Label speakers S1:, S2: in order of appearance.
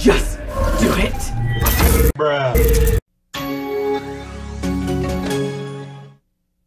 S1: Just do it.